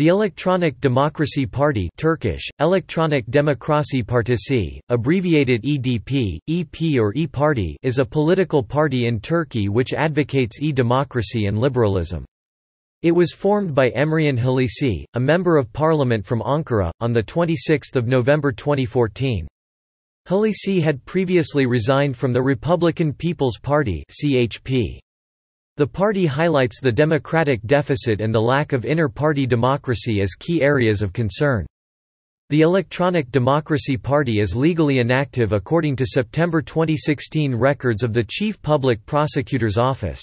The Electronic Democracy Party Turkish, Elektronik Demokrasi Partisi, abbreviated EDP, EP or e-Parti is a political party in Turkey which advocates e-democracy and liberalism. It was formed by Emrehan Halıcı, a member of parliament from Ankara, on 26 November 2014. Halıcı had previously resigned from the Republican People's Party CHP. The party highlights the democratic deficit and the lack of inter-party democracy as key areas of concern. The Electronic Democracy Party is legally inactive according to September 2016 records of the Chief Public Prosecutor's Office.